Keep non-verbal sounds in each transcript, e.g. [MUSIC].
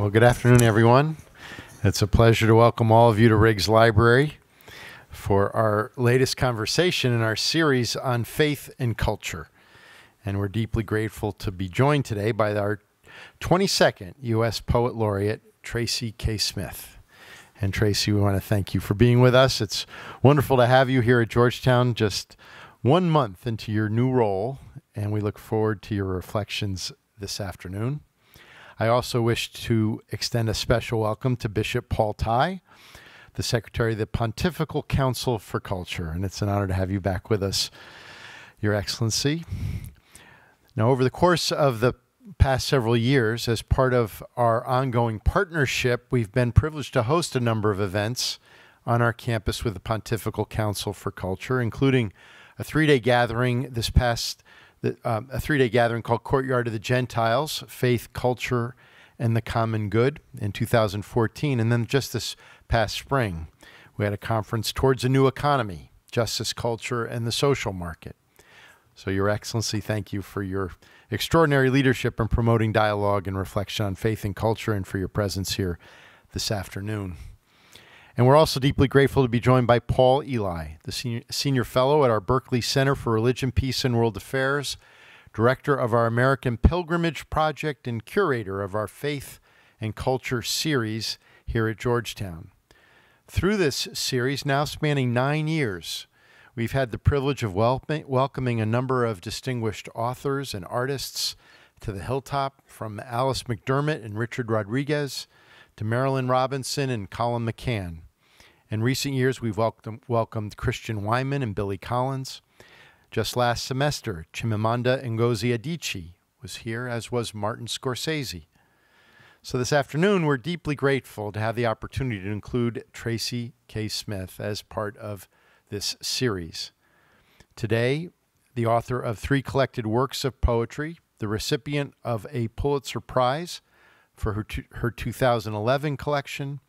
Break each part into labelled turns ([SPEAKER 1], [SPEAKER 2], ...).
[SPEAKER 1] Well, good afternoon, everyone. It's a pleasure to welcome all of you to Riggs Library for our latest conversation in our series on faith and culture. And we're deeply grateful to be joined today by our 22nd U.S. Poet Laureate, Tracy K. Smith. And Tracy, we want to thank you for being with us. It's wonderful to have you here at Georgetown just one month into your new role, and we look forward to your reflections this afternoon. I also wish to extend a special welcome to Bishop Paul Tighe, the Secretary of the Pontifical Council for Culture, and it's an honor to have you back with us, Your Excellency. Now, over the course of the past several years, as part of our ongoing partnership, we've been privileged to host a number of events on our campus with the Pontifical Council for Culture, including a three day gathering this past the, um, a three day gathering called Courtyard of the Gentiles Faith, Culture, and the Common Good in 2014. And then just this past spring, we had a conference towards a new economy, justice, culture, and the social market. So, Your Excellency, thank you for your extraordinary leadership in promoting dialogue and reflection on faith and culture and for your presence here this afternoon. And we're also deeply grateful to be joined by Paul Elie, the senior, senior fellow at our Berkley Center for Religion, Peace, and World Affairs, director of our American Pilgrimage Project, and curator of our Faith and Culture series here at Georgetown. Through this series, now spanning nine years, we've had the privilege of welcoming a number of distinguished authors and artists to the Hilltop, from Alice McDermott and Richard Rodriguez to Marilynne Robinson and Colum McCann. In recent years, we've welcomed, welcomed Christian Wiman and Billy Collins. Just last semester, Chimamanda Ngozi Adichie was here, as was Martin Scorsese. So this afternoon, we're deeply grateful to have the opportunity to include Tracy K. Smith as part of this series. Today, the author of three collected works of poetry, the recipient of a Pulitzer Prize for her, her 2011 collection,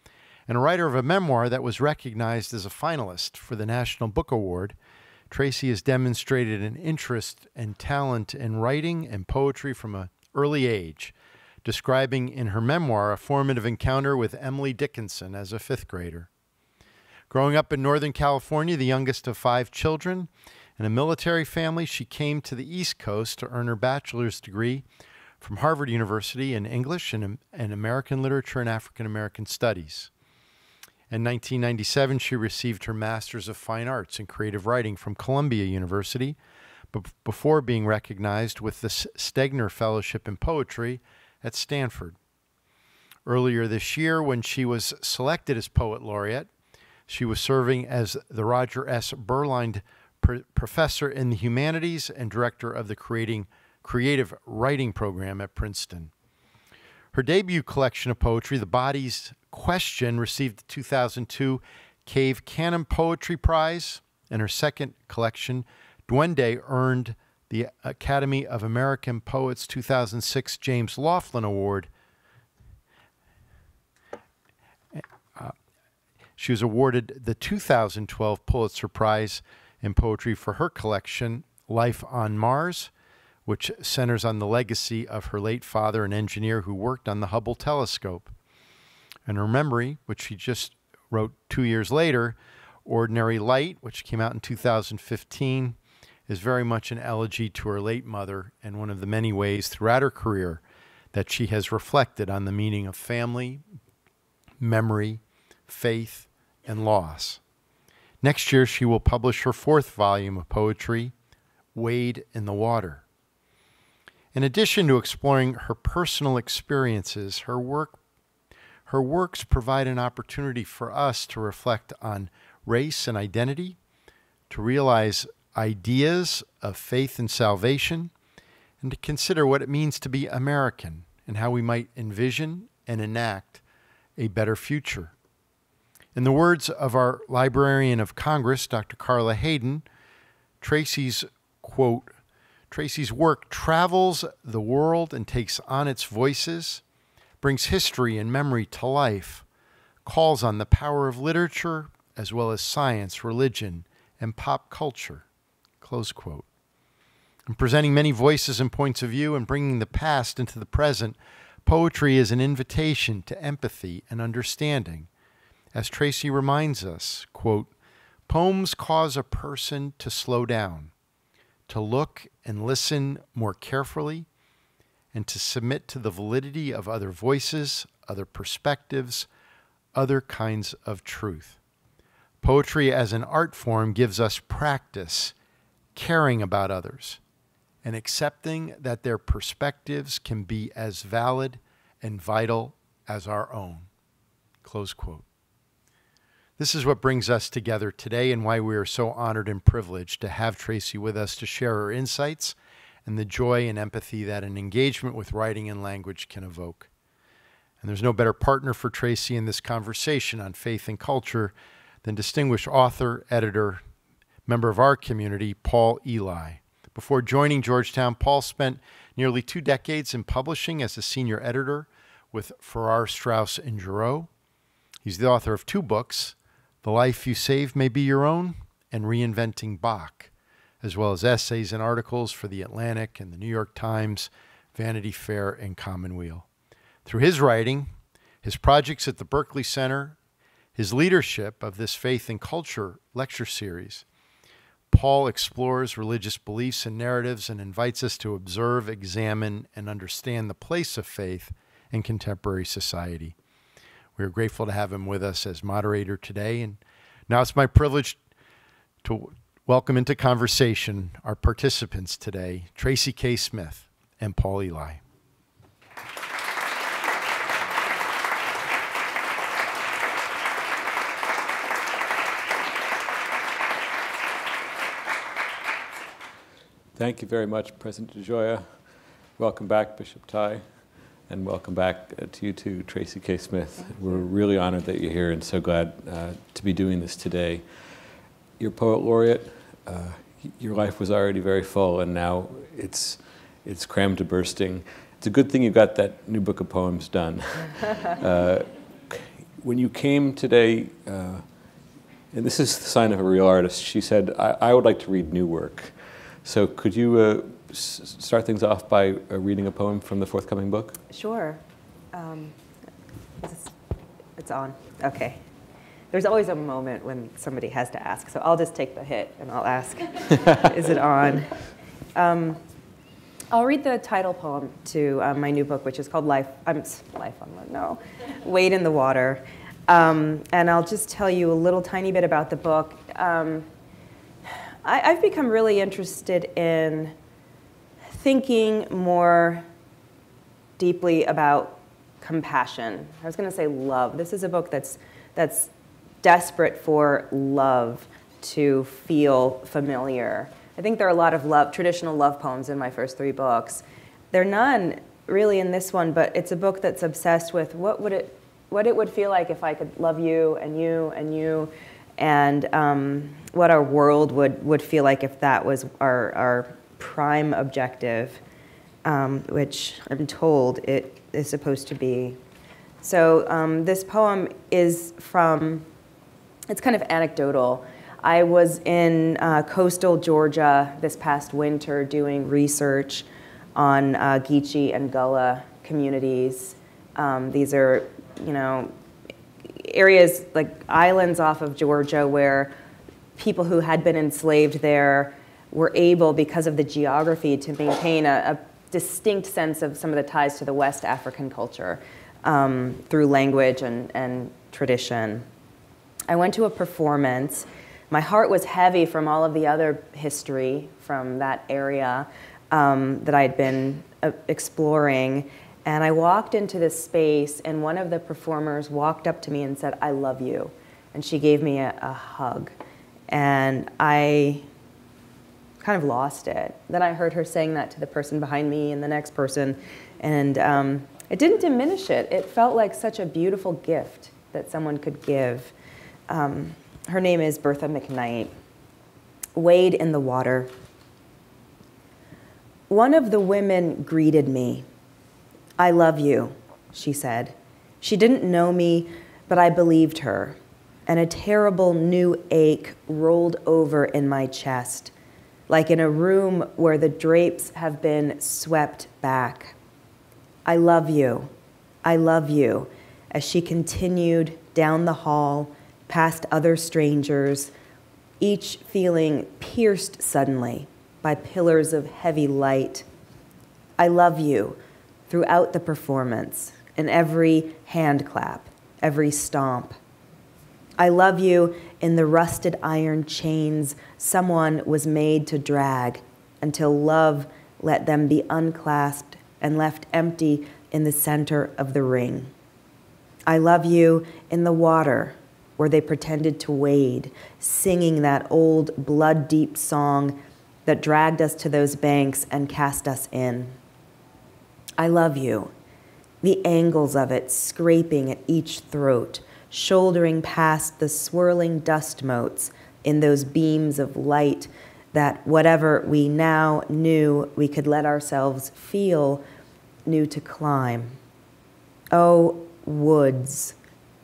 [SPEAKER 1] and writer of a memoir that was recognized as a finalist for the National Book Award, Tracy has demonstrated an interest and talent in writing and poetry from an early age, describing in her memoir a formative encounter with Emily Dickinson as a fifth grader. Growing up in Northern California, the youngest of five children, in a military family, she came to the East Coast to earn her bachelor's degree from Harvard University in English and, and American Literature and African American Studies. In 1997, she received her Master's of Fine Arts in Creative Writing from Columbia University, but before being recognized with the Stegner Fellowship in Poetry at Stanford. Earlier this year, when she was selected as Poet Laureate, she was serving as the Roger S. Berlind Professor in the Humanities and Director of the Creating, Creative Writing Program at Princeton. Her debut collection of poetry, The Body's Question received the 2002 Cave Canem Poetry Prize, and her second collection, Duende, earned the Academy of American Poets 2006 James Laughlin Award. She was awarded the 2012 Pulitzer Prize in Poetry for her collection, Life on Mars, which centers on the legacy of her late father, an engineer who worked on the Hubble telescope. And her memory, which she just wrote two years later, Ordinary Light, which came out in 2015, is very much an elegy to her late mother and one of the many ways throughout her career that she has reflected on the meaning of family, memory, faith, and loss. Next year, she will publish her fourth volume of poetry, Wade in the Water. In addition to exploring her personal experiences, her work her works provide an opportunity for us to reflect on race and identity, to realize ideas of faith and salvation, and to consider what it means to be American and how we might envision and enact a better future. In the words of our Librarian of Congress, Dr. Carla Hayden, Tracy's quote, Tracy's work travels the world and takes on its voices brings history and memory to life, calls on the power of literature as well as science, religion, and pop culture. Close quote. And presenting many voices and points of view and bringing the past into the present, Poetry is an invitation to empathy and understanding. As Tracy reminds us, quote, poems cause a person to slow down, to look and listen more carefully, and to submit to the validity of other voices, other perspectives, other kinds of truth. Poetry as an art form gives us practice caring about others and accepting that their perspectives can be as valid and vital as our own. Close quote. This is what brings us together today and why we are so honored and privileged to have Tracy with us to share her insights and the joy and empathy that an engagement with writing and language can evoke. And there's no better partner for Tracy in this conversation on faith and culture than distinguished author, editor, member of our community, Paul Elie. Before joining Georgetown, Paul spent nearly two decades in publishing as a senior editor with Farrar, Straus, and Giroux. He's the author of two books, The Life You Save May Be Your Own and Reinventing Bach, as well as essays and articles for The Atlantic and The New York Times, Vanity Fair, and Commonweal. Through his writing, his projects at the Berkley Center, his leadership of this faith and culture lecture series, Paul explores religious beliefs and narratives and invites us to observe, examine, and understand the place of faith in contemporary society. We are grateful to have him with us as moderator today. And now it's my privilege to welcome into conversation our participants today, Tracy K. Smith and Paul Elie.
[SPEAKER 2] Thank you very much, President DeGioia. Welcome back, Bishop Tighe, and welcome back uh, to you too, Tracy K. Smith. We're really honored that you're here and so glad uh, to be doing this today. You're poet laureate. Uh, your life was already very full, and now it's it's crammed to bursting. It's a good thing you got that new book of poems done. [LAUGHS] Uh, when you came today, uh, and this is the sign of a real artist, she said, I, I would like to read new work. So could you uh, start things off by uh, reading a poem from the forthcoming book?
[SPEAKER 3] Sure. Um, it's on. Okay. There's always a moment when somebody has to ask, so I'll just take the hit and I'll ask, [LAUGHS] is it on? Um, I'll read the title poem to uh, my new book, which is called Life, I'm, Life on the, no, Wade in the Water. Um, and I'll just tell you a little tiny bit about the book. Um, I, have become really interested in thinking more deeply about compassion. I was going to say love. This is a book that's, that's desperate for love to feel familiar. I think there are a lot of love, traditional love poems in my first three books. There are none really in this one, but it's a book that's obsessed with what would it, what it would feel like if I could love you and you and you and um, what our world would, would feel like if that was our, our prime objective, um, which I'm told it is supposed to be. So um, this poem is from, it's kind of anecdotal. I was in uh, coastal Georgia this past winter doing research on uh, Geechee and Gullah communities. Um, these are, you know, areas like islands off of Georgia where people who had been enslaved there were able, because of the geography, to maintain a, a distinct sense of some of the ties to the West African culture um, through language and, and tradition. I went to a performance. My heart was heavy from all of the other history from that area um, that I had been uh, exploring. And I walked into this space, and one of the performers walked up to me and said, I love you. And she gave me a, a hug. And I kind of lost it. Then I heard her saying that to the person behind me and the next person. And um, it didn't diminish it. It felt like such a beautiful gift that someone could give. Um, her name is Bertha McKnight. Wade in the water. One of the women greeted me. I love you, she said. She didn't know me, but I believed her, and a terrible new ache rolled over in my chest, like in a room where the drapes have been swept back. I love you. I love you. As she continued down the hall, past other strangers, each feeling pierced suddenly by pillars of heavy light. I love you throughout the performance, in every hand clap, every stomp. I love you in the rusted iron chains someone was made to drag until love let them be unclasped and left empty in the center of the ring. I love you in the water where they pretended to wade, singing that old blood deep song that dragged us to those banks and cast us in. I love you, the angles of it scraping at each throat, shouldering past the swirling dust motes in those beams of light that whatever we now knew we could let ourselves feel knew to climb. Oh, woods.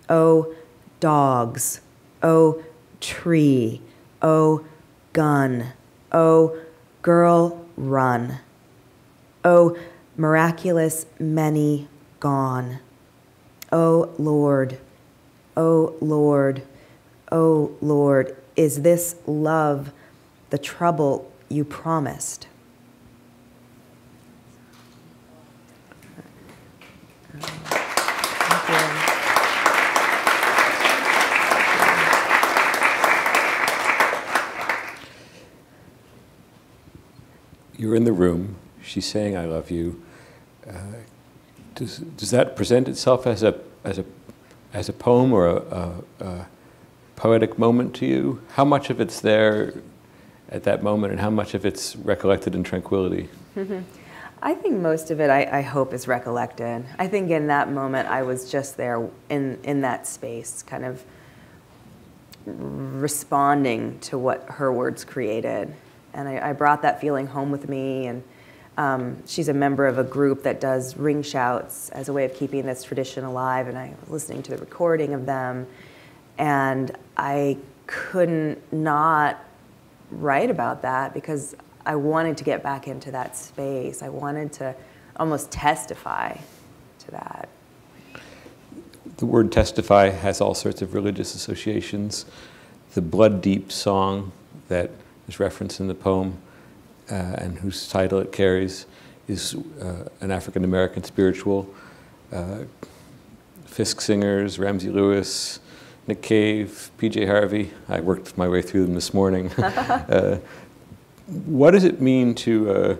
[SPEAKER 3] Oh, dogs. Oh, tree. Oh, gun. Oh, girl, run. Oh, miraculous many gone. Oh, Lord. Oh, Lord. Oh, Lord. Is this love the trouble you promised?
[SPEAKER 2] You're in the room, she's saying, I love you. Uh, does, does that present itself as a, as a, as a poem or a, a, a poetic moment to you? How much of it's there at that moment and how much of it's recollected in tranquility?
[SPEAKER 3] I think most of it, I, I, hope, is recollected. I think in that moment, I was just there in, in that space, kind of responding to what her words created. And I, I brought that feeling home with me. And um, she's a member of a group that does ring shouts as a way of keeping this tradition alive. And I was listening to the recording of them. And I couldn't not write about that because I wanted to get back into that space. I wanted to almost testify to that.
[SPEAKER 2] The word testify has all sorts of religious associations. The blood deep song that is referenced in the poem uh, and whose title it carries is uh, an African American spiritual. Uh, Fisk singers, Ramsey Lewis, Nick Cave, PJ Harvey. I worked my way through them this morning. [LAUGHS] [LAUGHS] Uh, what does it mean to, uh,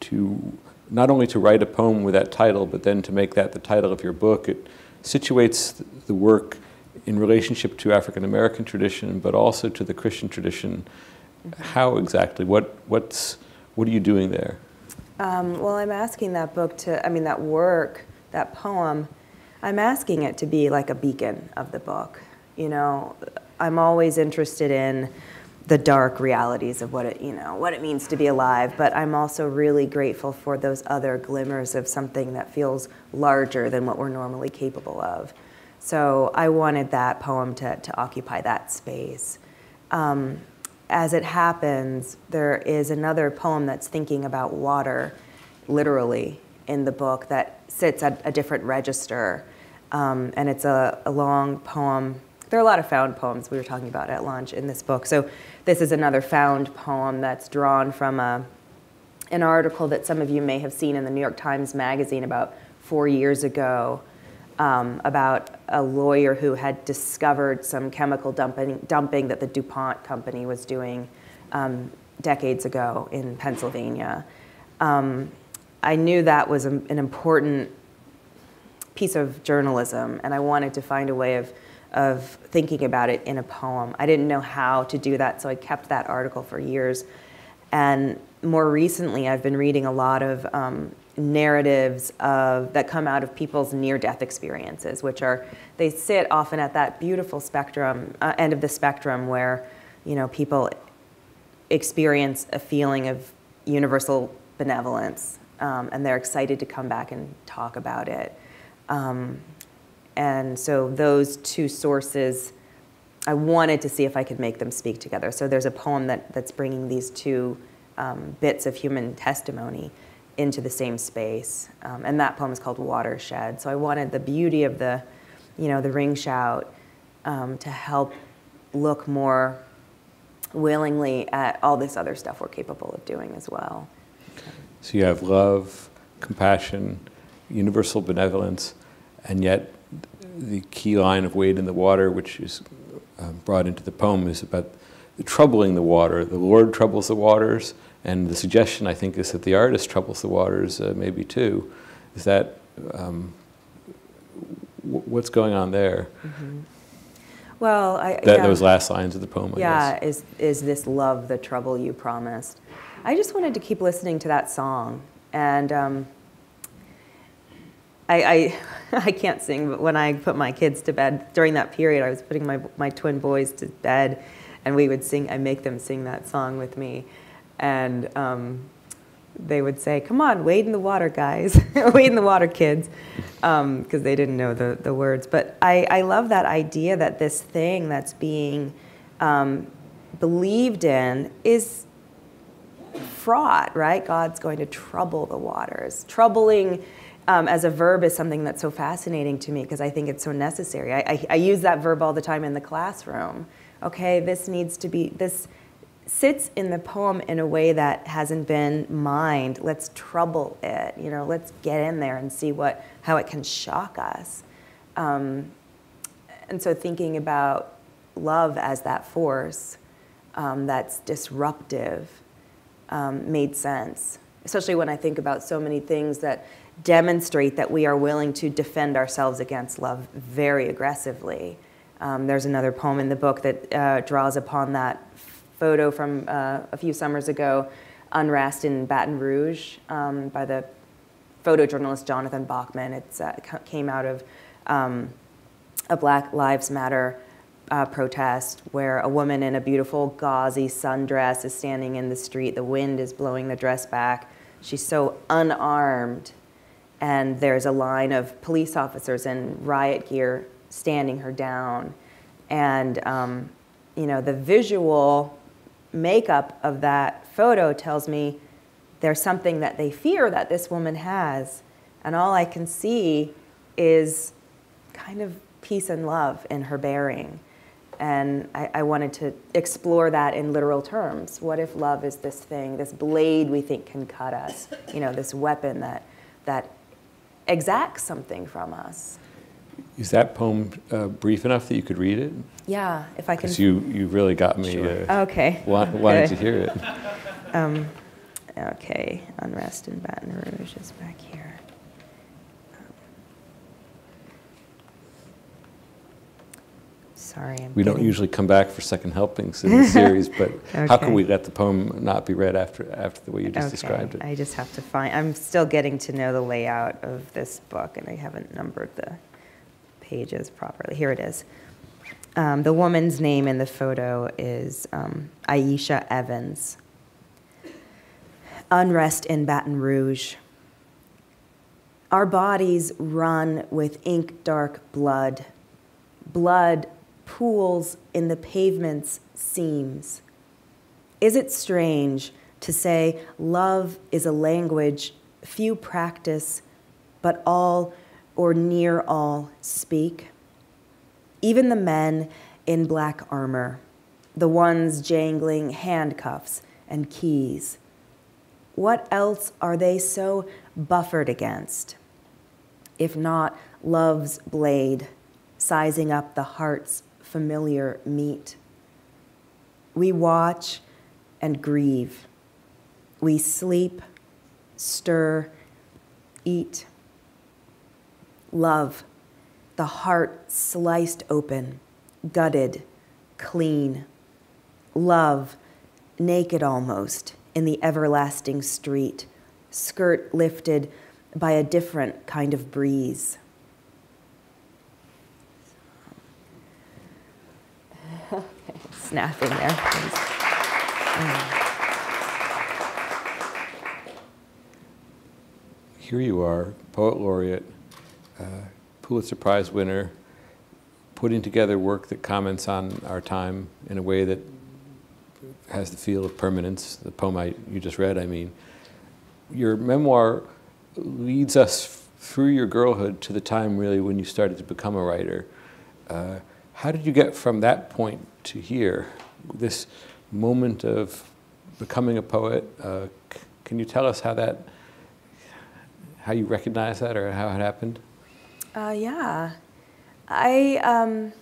[SPEAKER 2] to not only to write a poem with that title, but then to make that the title of your book? It situates the work in relationship to African American tradition, but also to the Christian tradition. Mm-hmm. How exactly? What, what's, what are you doing there?
[SPEAKER 3] Um, well, I'm asking that book to, I mean, that work, that poem, I'm asking it to be like a beacon of the book. You know, I'm always interested in the dark realities of what it, you know, what it means to be alive. But I'm also really grateful for those other glimmers of something that feels larger than what we're normally capable of. So I wanted that poem to, to occupy that space. Um, as it happens, there is another poem that's thinking about water, literally, in the book that sits at a different register. Um, and it's a, a long poem there are a lot of found poems we were talking about at lunch in this book. So this is another found poem that's drawn from a, an article that some of you may have seen in the New York Times Magazine about four years ago um, about a lawyer who had discovered some chemical dumping, dumping that the DuPont company was doing um, decades ago in Pennsylvania. Um, I knew that was a, an important piece of journalism, and I wanted to find a way of of thinking about it in a poem. I didn't know how to do that, so I kept that article for years. And more recently, I've been reading a lot of um, narratives of, that come out of people's near-death experiences, which are they sit often at that beautiful spectrum uh, end of the spectrum where you know people experience a feeling of universal benevolence, um, and they're excited to come back and talk about it. Um, and so those two sources, I wanted to see if I could make them speak together. So there's a poem that, that's bringing these two um, bits of human testimony into the same space. Um, and that poem is called Watershed. So I wanted the beauty of the, you know, the ring shout um, to help look more willingly at all this other stuff we're capable of doing as well.
[SPEAKER 2] So you have love, compassion, universal benevolence, and yet the key line of wade in the water, which is uh, brought into the poem, is about troubling the water. The Lord troubles the waters, and the suggestion, I think, is that the artist troubles the waters uh, maybe too. Is that um, w- what's going on there?
[SPEAKER 3] Mm-hmm. Well, I,
[SPEAKER 2] that,
[SPEAKER 3] yeah.
[SPEAKER 2] those last lines of the poem. I
[SPEAKER 3] yeah,
[SPEAKER 2] guess.
[SPEAKER 3] is is this love the trouble you promised? I just wanted to keep listening to that song, and um, I, I [LAUGHS] I can't sing, but when I put my kids to bed during that period, I was putting my my twin boys to bed, and we would sing. I make them sing that song with me, and um, they would say, "Come on, wade in the water, guys, [LAUGHS] wade in the water, kids," because um, they didn't know the the words. But I I love that idea that this thing that's being um, believed in is fraught, right? God's going to trouble the waters. Troubling um, as a verb is something that's so fascinating to me because I think it's so necessary. I, I, I, use that verb all the time in the classroom. Okay, this needs to be, this sits in the poem in a way that hasn't been mined. Let's trouble it, you know, let's get in there and see what, how it can shock us. Um, and so thinking about love as that force um, that's disruptive um, made sense, especially when I think about so many things that demonstrate that we are willing to defend ourselves against love very aggressively. Um, there's another poem in the book that uh, draws upon that photo from uh, a few summers ago, Unrest in Baton Rouge, um, by the photojournalist Jonathan Bachman. It uh, came out of um, a Black Lives Matter uh, protest where a woman in a beautiful gauzy sundress is standing in the street. The wind is blowing the dress back. She's so unarmed and there's a line of police officers in riot gear standing her down. And, um, you know, the visual makeup of that photo tells me there's something that they fear that this woman has. And all I can see is kind of peace and love in her bearing. And I, I, wanted to explore that in literal terms. What if love is this thing, this blade we think can cut us, you know, this weapon that, that exacts something from us.
[SPEAKER 2] Is that poem uh, brief enough that you could read it?
[SPEAKER 3] Yeah, if I can.
[SPEAKER 2] Because you, you really got me.
[SPEAKER 3] Sure. Uh, okay.
[SPEAKER 2] Wanted to hear it. [LAUGHS]
[SPEAKER 3] Um, okay, Unrest in Baton Rouge is back here. Sorry, I'm
[SPEAKER 2] we don't usually come back for second helpings in the [LAUGHS] series, but okay. how can we let the poem not be read after after the way you just
[SPEAKER 3] okay.
[SPEAKER 2] described it?
[SPEAKER 3] I just have to find. I'm still getting to know the layout of this book, and I haven't numbered the pages properly. Here it is. Um, the woman's name in the photo is um, Ieshia Evans. Unrest in Baton Rouge. Our bodies run with ink dark blood, blood pools in the pavement's seams. Is it strange to say love is a language few practice, but all or near all speak? Even the men in black armor, the ones jangling handcuffs and keys. What else are they so buffered against? If not love's blade, sizing up the heart's familiar meat. We watch and grieve. We sleep, stir, eat. Love, the heart sliced open, gutted, clean. Love, naked almost, in the everlasting street, skirt lifted by a different kind of breeze. Okay, [LAUGHS] snapping there.
[SPEAKER 2] Here you are, poet laureate, uh, Pulitzer Prize winner, putting together work that comments on our time in a way that has the feel of permanence. The poem I, you just read, I mean. your memoir leads us through your girlhood to the time really when you started to become a writer. Uh, how did you get from that point to here? This moment of becoming a poet. Uh, can you tell us how that, how you recognize that, or how it happened?
[SPEAKER 3] Uh, yeah, I um,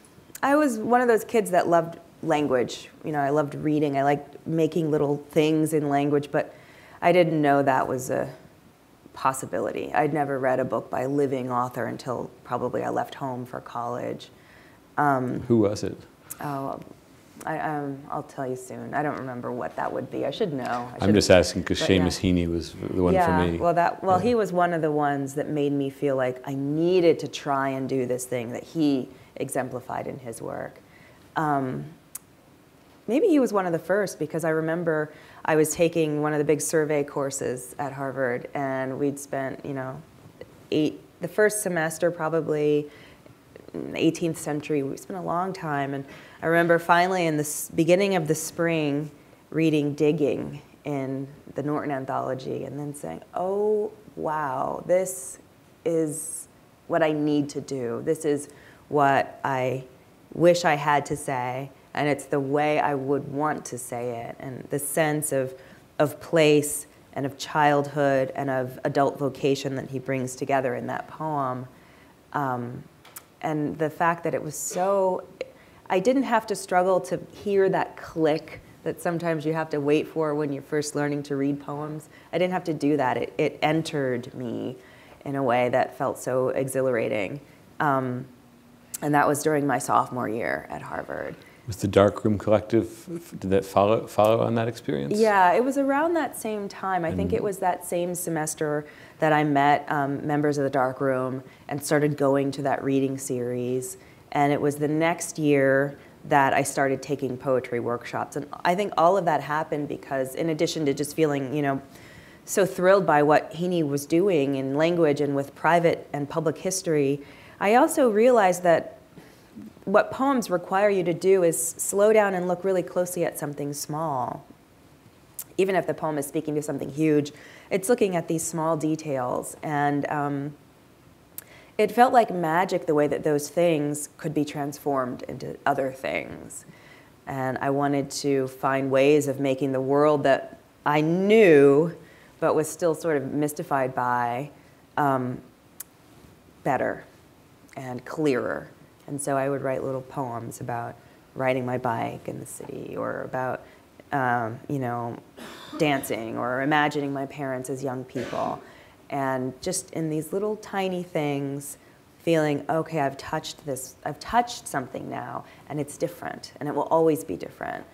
[SPEAKER 3] I was one of those kids that loved language. You know, I loved reading. I liked making little things in language, but I didn't know that was a possibility. I'd never read a book by a living author until probably I left home for college.
[SPEAKER 2] Um, Who was it?
[SPEAKER 3] Oh, I, um, I'll tell you soon. I don't remember what that would be. I should know. I
[SPEAKER 2] am just asking because Seamus yeah. Heaney was the one
[SPEAKER 3] yeah,
[SPEAKER 2] for me.
[SPEAKER 3] Well, that well, yeah. he was one of the ones that made me feel like I needed to try and do this thing that he exemplified in his work. Um, maybe he was one of the first because I remember I was taking one of the big survey courses at Harvard, and we'd spent, you know, eight the first semester probably 18th century. We spent a long time, and I remember finally in the beginning of the spring reading Digging in the Norton Anthology, and then saying, "Oh wow, this is what I need to do. This is what I wish I had to say." and it's the way I would want to say it, and the sense of, of place and of childhood and of adult vocation that he brings together in that poem. Um, and the fact that it was so, I didn't have to struggle to hear that click that sometimes you have to wait for when you're first learning to read poems. I didn't have to do that. It, it entered me in a way that felt so exhilarating. Um, and that was during my sophomore year at Harvard.
[SPEAKER 2] Was the Darkroom Collective, did that follow, follow on that experience?
[SPEAKER 3] Yeah, it was around that same time. I and think it was that same semester that I met um, members of the Darkroom and started going to that reading series. And it was the next year that I started taking poetry workshops. And I think all of that happened because, in addition to just feeling, you know, so thrilled by what Heaney was doing in language and with private and public history, I also realized that what poems require you to do is slow down and look really closely at something small. Even if the poem is speaking to something huge, it's looking at these small details. And um, it felt like magic the way that those things could be transformed into other things. And I wanted to find ways of making the world that I knew but was still sort of mystified by um, better and clearer. And so I would write little poems about riding my bike in the city or about, um, you know, dancing or imagining my parents as young people. And just in these little tiny things, feeling, okay, I've touched this, I've touched something now, and it's different, and it will always be different.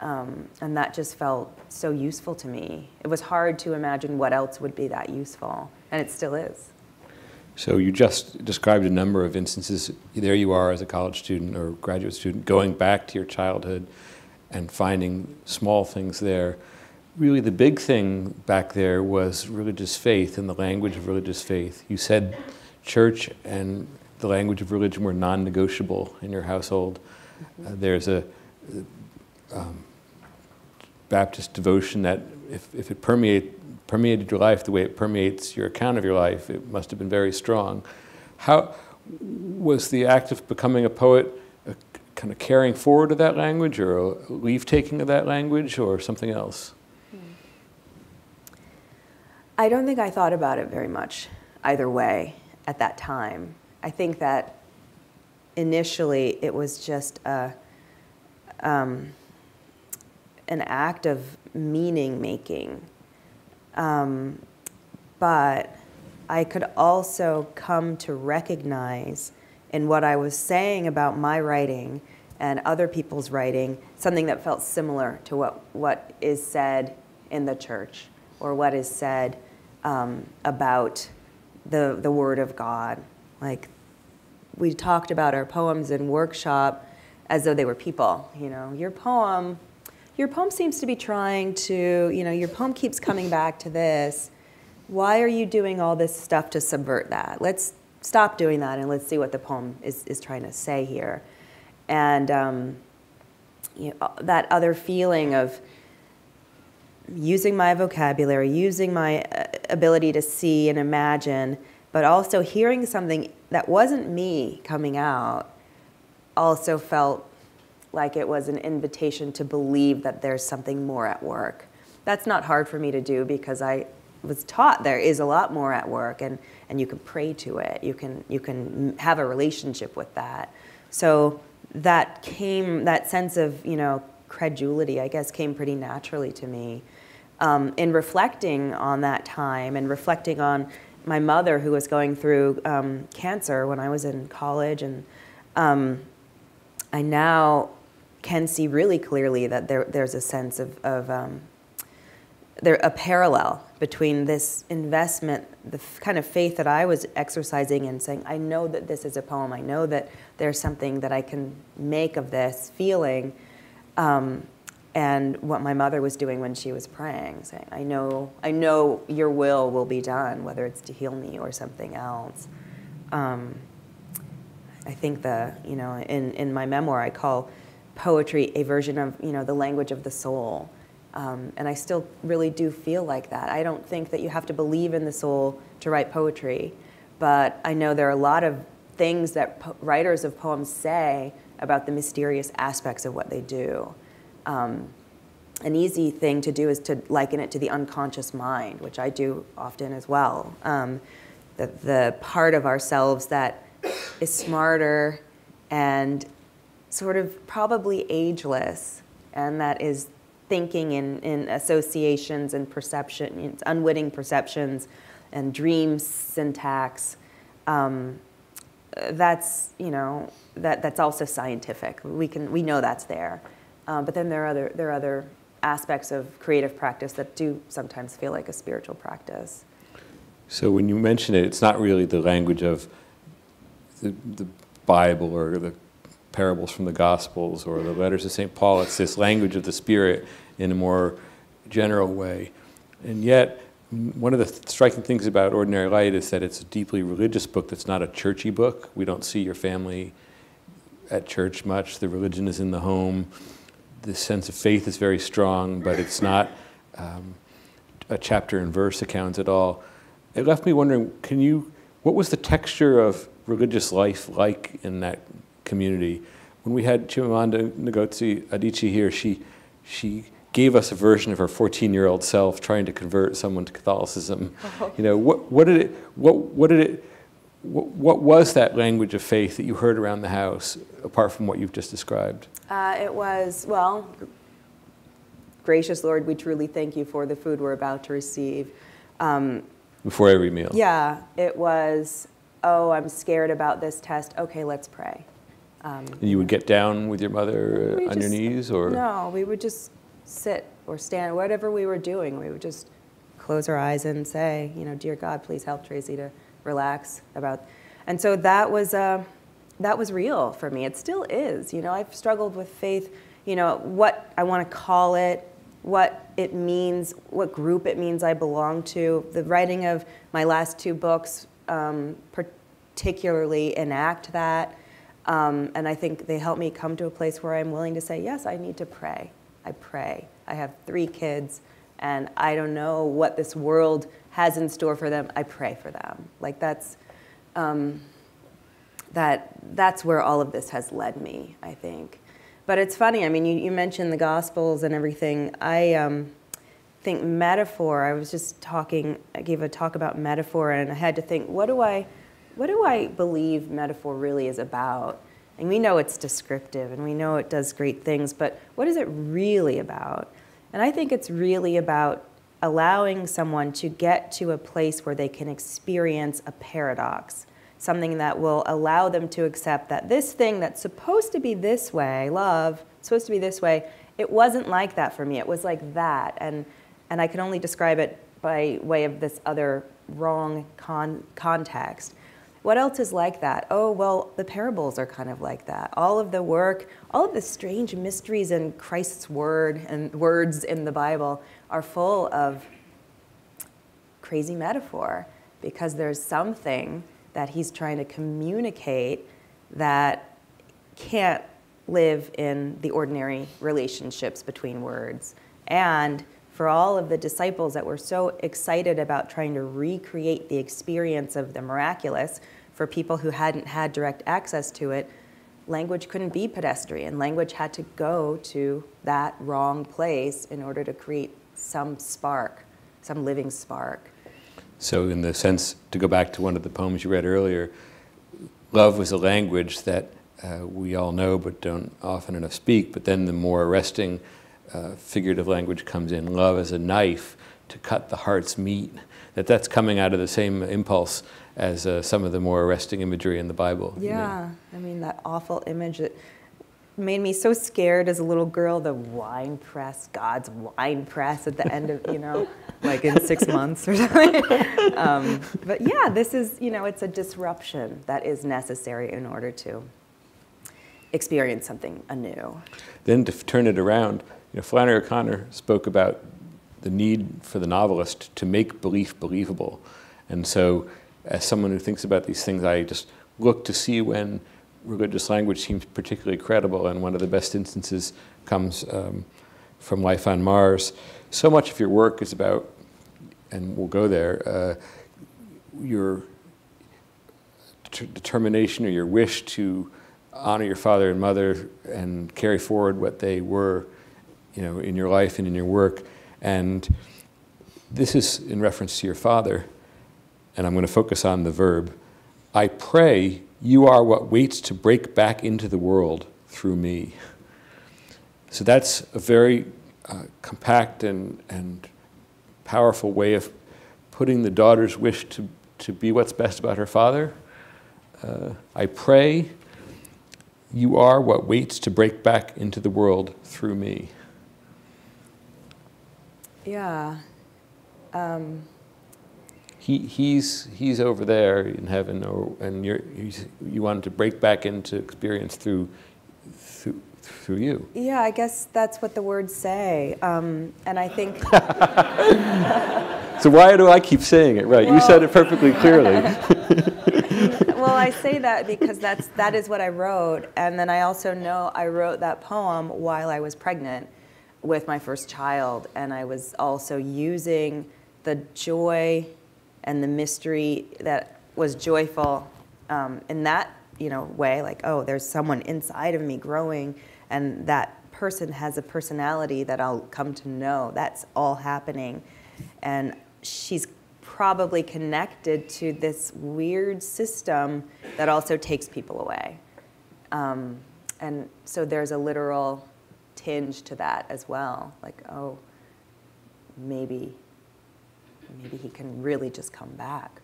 [SPEAKER 3] Um, and that just felt so useful to me. It was hard to imagine what else would be that useful, and it still is.
[SPEAKER 2] So you just described a number of instances. There you are as a college student or graduate student going back to your childhood and finding small things there. Really, the big thing back there was religious faith and the language of religious faith. You said church and the language of religion were non negotiable in your household. Uh, there's a um, Baptist devotion that if, if it permeate, permeated your life the way it permeates your account of your life, it must have been very strong. How was the act of becoming a poet a kind of carrying forward of that language, or a leave taking of that language, or something else?
[SPEAKER 3] I don't think I thought about it very much either way at that time. I think that initially it was just a, um, an act of meaning making um, but I could also come to recognize in what I was saying about my writing and other people's writing something that felt similar to what, what is said in the church or what is said um, about the, the Word of God. Like, we talked about our poems in workshop as though they were people. You know, your poem your poem seems to be trying to, you know, your poem keeps coming back to this. Why are you doing all this stuff to subvert that? Let's stop doing that and let's see what the poem is, is trying to say here. And um, you know, that other feeling of using my vocabulary, using my uh, ability to see and imagine, but also hearing something that wasn't me coming out also felt like it was an invitation to believe that there's something more at work. That's not hard for me to do because I was taught there is a lot more at work and, and you can pray to it. You can, you can have a relationship with that. So that came, that sense of, you know, credulity, I guess, came pretty naturally to me. Um, in reflecting on that time and reflecting on my mother who was going through um, cancer when I was in college and um, I now can see really clearly that there, there's a sense of, of um, there a parallel between this investment, the kind of faith that I was exercising and saying, I know that this is a poem. I know that there's something that I can make of this feeling, um, and what my mother was doing when she was praying, saying, I know, I know your will will be done, whether it's to heal me or something else. Um, I think the, you know, in, in my memoir, I call poetry a version of you know the language of the soul. Um, and i still really do feel like that. I don't think that you have to believe in the soul to write poetry but i know there are a lot of things that writers of poems say about the mysterious aspects of what they do um, an easy thing to do is to liken it to the unconscious mind which i do often as well um, the, the part of ourselves that is smarter and sort of probably ageless, and that is thinking in, in associations and perception, unwitting perceptions and dream syntax. Um, that's you know that that's also scientific. We can we know that's there, um, but then there are other there are other aspects of creative practice that do sometimes feel like a spiritual practice.
[SPEAKER 2] So when you mention it, it's not really the language of the, the Bible or the parables from the Gospels or the letters of St. Paul. It's this language of the Spirit in a more general way. And yet, one of the striking things about Ordinary Light is that it's a deeply religious book that's not a churchy book. We don't see your family at church much. The religion is in the home. The sense of faith is very strong, but it's not um, a chapter and verse account at all. It left me wondering, can you, what was the texture of religious life like in that community. When we had Chimamanda Ngozi Adichie here, she, she gave us a version of her 14-year-old self trying to convert someone to Catholicism. Oh. [LAUGHS] You know, what, what did it, what, what did it, what, what, was that language of faith that you heard around the house, apart from what you've just described?
[SPEAKER 3] Uh, it was, well, gracious Lord, we truly thank you for the food we're about to receive. Um,
[SPEAKER 2] Before every meal.
[SPEAKER 3] Yeah, it was, oh, I'm scared about this test. Okay, let's pray.
[SPEAKER 2] Um, and you would get down with your mother on just, your knees, or
[SPEAKER 3] no? We would just sit or stand, whatever we were doing. We would just close our eyes and say, you know, dear God, please help Tracy to relax about. And so that was uh, that was real for me. It still is. You know, I've struggled with faith. You know, what I want to call it, what it means, what group it means I belong to. The writing of my last two books um, particularly enact that. Um, and I think they help me come to a place where I'm willing to say, yes, I need to pray. I pray. I have three kids, and I don't know what this world has in store for them. I pray for them. Like that's, um, that, that's where all of this has led me, I think. But it's funny, I mean, you, you mentioned the Gospels and everything. I um, think metaphor, I was just talking, I gave a talk about metaphor, and I had to think, what do I, what do I believe metaphor really is about? And we know it's descriptive and we know it does great things, but what is it really about? And I think it's really about allowing someone to get to a place where they can experience a paradox, something that will allow them to accept that this thing that's supposed to be this way, love, supposed to be this way, it wasn't like that for me. It was like that. And, and I can only describe it by way of this other wrong con- context. What else is like that? Oh, well, the parables are kind of like that. All of the work, all of the strange mysteries in Christ's word and words in the Bible are full of crazy metaphor because there's something that he's trying to communicate that can't live in the ordinary relationships between words. And for all of the disciples that were so excited about trying to recreate the experience of the miraculous for people who hadn't had direct access to it, language couldn't be pedestrian. Language had to go to that wrong place in order to create some spark, some living spark.
[SPEAKER 2] So, in the sense, to go back to one of the poems you read earlier, love was a language that uh, we all know but don't often enough speak, but then the more arresting uh, figurative language comes in love as a knife to cut the heart's meat, that that's coming out of the same impulse as uh, some of the more arresting imagery in the Bible.
[SPEAKER 3] Yeah, I mean, that awful image that made me so scared as a little girl the wine press, God's wine press at the end of, you know, like in six [LAUGHS] months or something. Um, but yeah, this is, you know, it's a disruption that is necessary in order to experience something anew.
[SPEAKER 2] Then to turn it around, you know, Flannery O'Connor spoke about the need for the novelist to make belief believable. And so, as someone who thinks about these things, I just look to see when religious language seems particularly credible, and one of the best instances comes um, from Life on Mars. So much of your work is about, and we'll go there, uh, your determination or your wish to honor your father and mother and carry forward what they were, you know, in your life and in your work. And this is in reference to your father, and I'm going to focus on the verb. I pray you are what waits to break back into the world through me. So that's a very uh, compact and, and powerful way of putting the daughter's wish to, to be what's best about her father. Uh, I pray you are what waits to break back into the world through me.
[SPEAKER 3] Yeah. Um
[SPEAKER 2] he, he's, he's over there in heaven, or, and you're, you wanted to break back into experience through, through, through you.
[SPEAKER 3] Yeah, I guess that's what the words say. Um, and I think. [LAUGHS]
[SPEAKER 2] so why do I keep saying it? Right, well, you said it perfectly clearly. [LAUGHS] [LAUGHS]
[SPEAKER 3] well, I say that because that's, that is what I wrote. And then I also know I wrote that poem while I was pregnant with my first child. And I was also using the joy and the mystery that was joyful um, in that you know way like oh there's someone inside of me growing and that person has a personality that I'll come to know that's all happening and she's probably connected to this weird system that also takes people away um, and so there's a literal tinge to that as well like oh maybe maybe he can really just come back.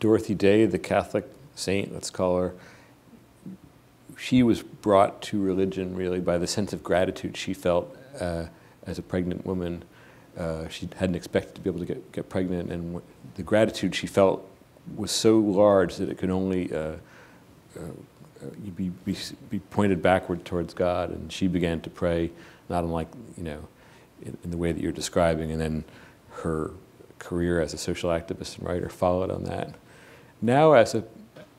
[SPEAKER 2] Dorothy Day, the Catholic saint, let's call her, she was brought to religion really by the sense of gratitude she felt uh, as a pregnant woman. Uh, she hadn't expected to be able to get, get pregnant, and the gratitude she felt was so large that it could only uh, uh be, be, be pointed backward towards God. And she began to pray, not unlike, you know, in, in the way that you're describing, and then her career as a social activist and writer followed on that. Now, as a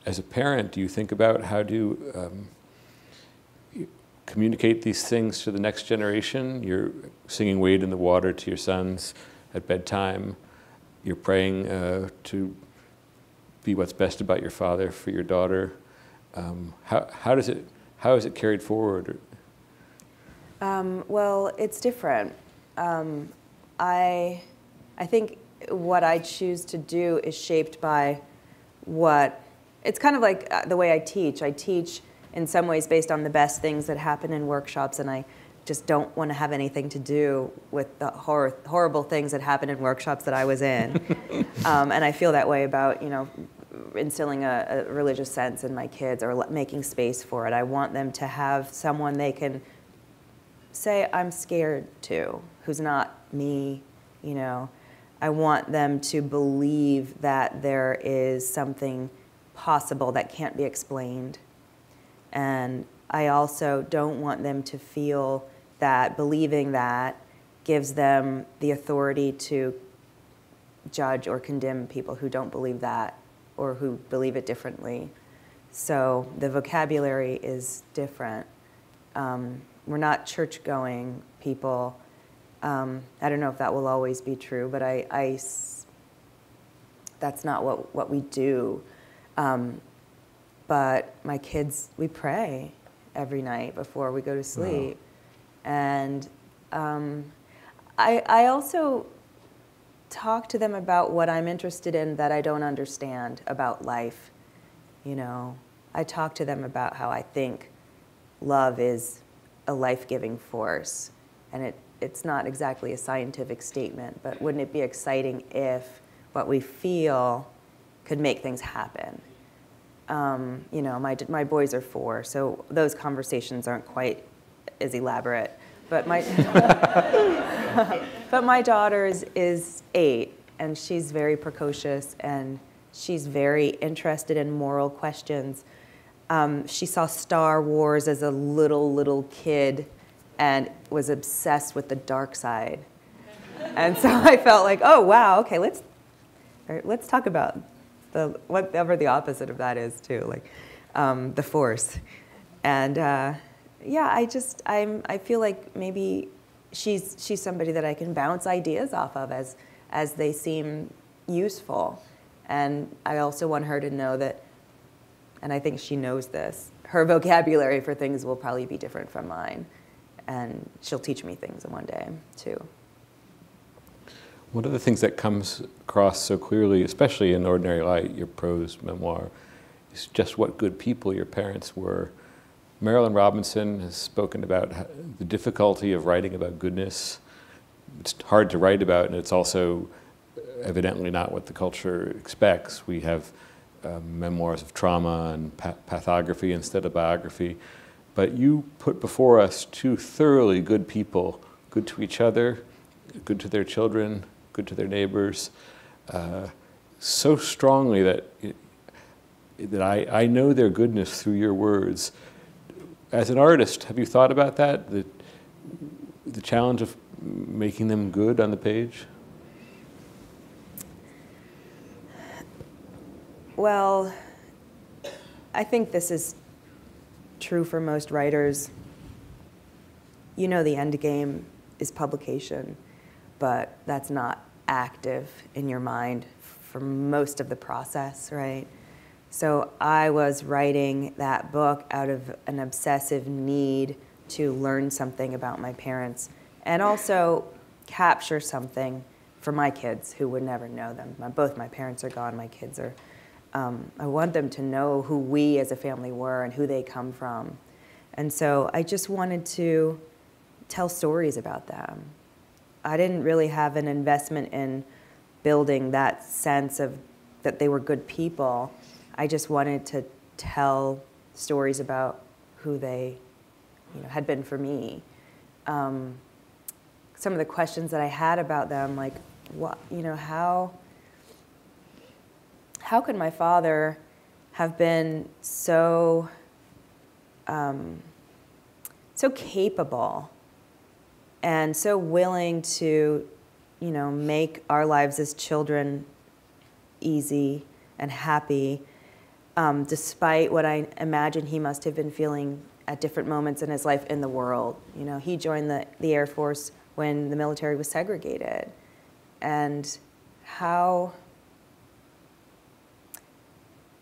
[SPEAKER 2] as a parent, do you think about how to um, communicate these things to the next generation? You're singing "Wade in the Water" to your sons at bedtime. You're praying uh, to be what's best about your father for your daughter. Um, how how does it how is it carried forward?
[SPEAKER 3] Um, well, it's different um, I, I think what I choose to do is shaped by what, it's kind of like uh, the way I teach. I teach in some ways based on the best things that happen in workshops, and I just don't want to have anything to do with the hor- horrible things that happen in workshops that I was in. [LAUGHS] um, and I feel that way about, you know, instilling a, a, religious sense in my kids or making space for it. I want them to have someone they can say, I'm scared too who's not me, you know. I want them to believe that there is something possible that can't be explained. And I also don't want them to feel that believing that gives them the authority to judge or condemn people who don't believe that or who believe it differently. So the vocabulary is different. Um, we're not church going people. Um, I don't know if that will always be true, but I, I that's not what, what we do. Um, but my kids, we pray every night before we go to sleep. Wow. And um, I, I also talk to them about what I'm interested in that I don't understand about life. You know, I talk to them about how I think love is a life giving force. And it, it's not exactly a scientific statement, but wouldn't it be exciting if what we feel could make things happen? Um, you know, my, my boys are four, so those conversations aren't quite as elaborate. But my, [LAUGHS] [LAUGHS] but my daughter is, is eight, and she's very precocious, and she's very interested in moral questions. Um, she saw Star Wars as a little, little kid and was obsessed with the dark side. And so I felt like, oh, wow, okay, let's, let's talk about the, whatever the opposite of that is, too, like um, the force. And uh, yeah, I just, I'm, I feel like maybe she's, she's somebody that I can bounce ideas off of as, as they seem useful. And I also want her to know that and I think she knows this. Her vocabulary for things will probably be different from mine, and she'll teach me things in one day too.
[SPEAKER 2] One of the things that comes across so clearly, especially in Ordinary Light, your prose memoir, is just what good people your parents were. Marilynne Robinson has spoken about the difficulty of writing about goodness. It's hard to write about, and it's also evidently not what the culture expects. We have um, memoirs of trauma and pa pathography instead of biography. But you put before us two thoroughly good people, good to each other, good to their children, good to their neighbors, uh, so strongly that, it, that I, I know their goodness through your words. As an artist, have you thought about that? The, the challenge of making them good on the page?
[SPEAKER 3] Well, I think this is true for most writers. You know, the end game is publication, but that's not active in your mind for most of the process, right? So I was writing that book out of an obsessive need to learn something about my parents and also capture something for my kids who would never know them. My, both my parents are gone, my kids are um, I want them to know who we as a family were and who they come from. And so I just wanted to tell stories about them. I didn't really have an investment in building that sense of that they were good people. I just wanted to tell stories about who they you know, had been for me. Um, some of the questions that I had about them, like, what, you know, how how could my father have been so um, so capable and so willing to you know make our lives as children easy and happy um, despite what i imagine he must have been feeling at different moments in his life in the world you know he joined the, the air force when the military was segregated and how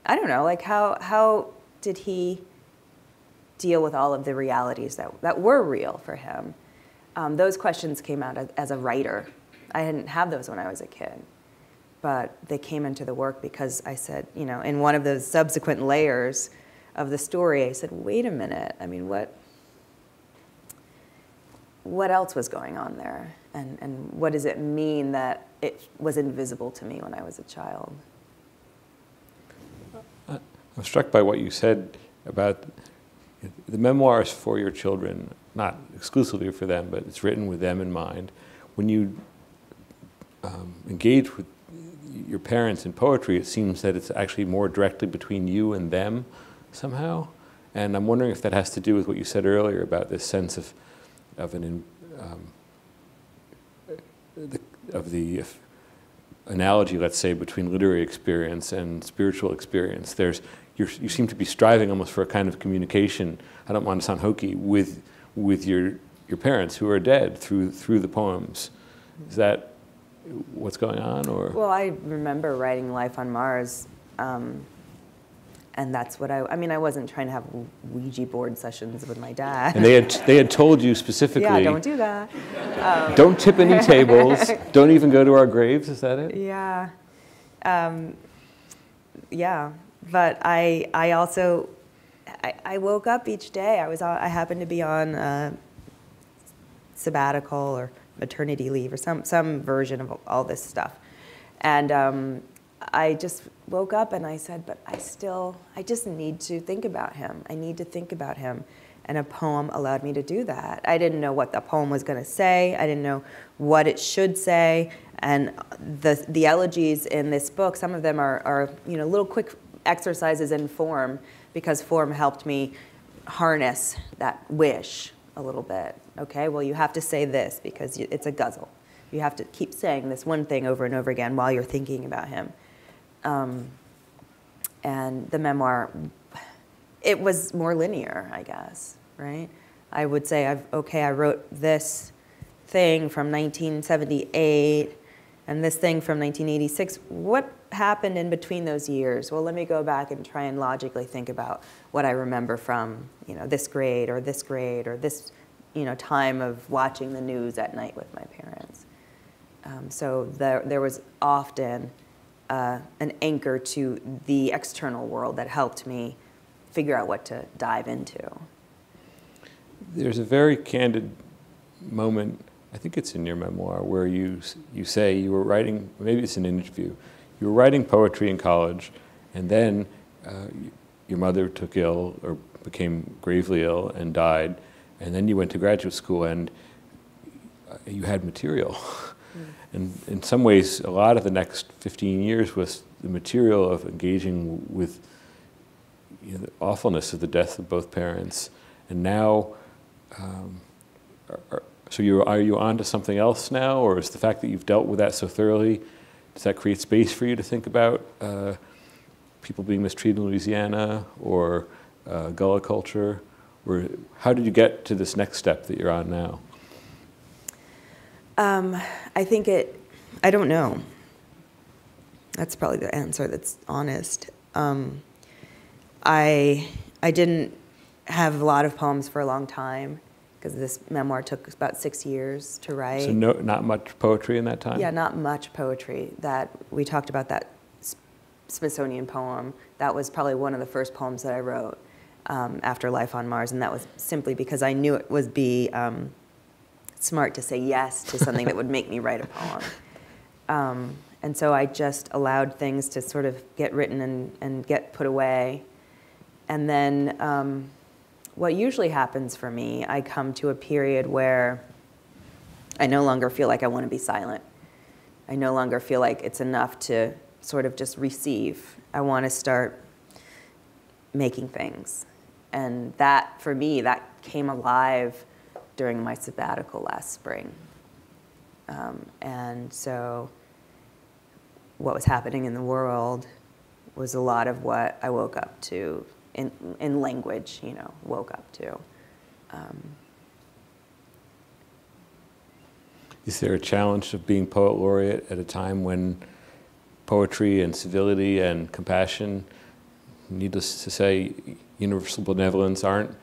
[SPEAKER 3] I don't know, like how, how did he deal with all of the realities that, that were real for him? Um, those questions came out as, as a writer. I didn't have those when I was a kid, but they came into the work because I said, you know, in one of those subsequent layers of the story, I said, wait a minute, I mean, what, what else was going on there? And, and what does it mean that it was invisible to me when I was a child?
[SPEAKER 2] I'm struck by what you said about the memoirs for your children, not exclusively for them, but it's written with them in mind. When you um, engage with your parents in poetry, it seems that it's actually more directly between you and them somehow. And I'm wondering if that has to do with what you said earlier about this sense of, of an, um, the, of the analogy, let's say, between literary experience and spiritual experience. There's you seem to be striving almost for a kind of communication. I don't want to sound hokey with with your, your parents who are dead through, through the poems. Is that what's going on? Or?
[SPEAKER 3] Well, I remember writing Life on Mars. Um, and that's what I, I mean, I wasn't trying to have Ouija board sessions with my dad.
[SPEAKER 2] And they had, they had told you specifically.
[SPEAKER 3] yeah, don't do that.
[SPEAKER 2] Um, don't tip any [LAUGHS] tables. don't even go to our graves. Is that it?
[SPEAKER 3] Yeah. Um, yeah. But I, I also, I, I, woke up each day. I was, I happened to be on sabbatical or maternity leave or some, some version of all this stuff. And um, I just woke up and I said, but I still, I just need to think about him. I need to think about him. And a poem allowed me to do that. I didn't know what the poem was going to say. I didn't know what it should say. And the, the elegies in this book, some of them are, are you know, little quick exercises in form because form helped me harness that wish a little bit. Okay, well, you have to say this because it's a ghazal. You have to keep saying this one thing over and over again while you're thinking about him. Um, and the memoir, it was more linear, I guess, right? I would say, I've, okay, I wrote this thing from 1978 and this thing from 1986. What happened in between those years? Well, let me go back and try and logically think about what I remember from, you know, this grade or this grade or this, you know, time of watching the news at night with my parents. Um, so there, there was often uh, an anchor to the external world that helped me figure out what to dive into.
[SPEAKER 2] There's a very candid moment, I think it's in your memoir, where you, you say you were writing, maybe it's an interview, you were writing poetry in college, and then uh, your mother took ill or became gravely ill and died, and then you went to graduate school and uh, you had material. And in some ways, a lot of the next 15 years was the material of engaging with you know, the awfulness of the death of both parents. And now, um, are, are, so you are you on to something else now, or is the fact that you've dealt with that so thoroughly, does that create space for you to think about uh, people being mistreated in Louisiana or uh, Gullah culture? Or how did you get to this next step that you're on now?
[SPEAKER 3] Um, I think it, I don't know. That's probably the answer that's honest. Um, I, I didn't have a lot of poems for a long time because this memoir took about six years to write.
[SPEAKER 2] So no, not much poetry in that time?
[SPEAKER 3] Yeah, not much poetry. That we talked about that Smithsonian poem. That was probably one of the first poems that I wrote um, after Life on Mars, and that was simply because I knew it would be um, smart to say yes to something that would make me write a poem. Um, and so I just allowed things to sort of get written and, and get put away. And then um, what usually happens for me, I come to a period where I no longer feel like I want to be silent. I no longer feel like it's enough to sort of just receive. I want to start making things. And that, for me, that came alive during my sabbatical last spring. Um, and so what was happening in the world was a lot of what I woke up to in, in language, you know, woke up to. Um,
[SPEAKER 2] Is there a challenge of being poet laureate at a time when poetry and civility and compassion, needless to say, universal benevolence aren't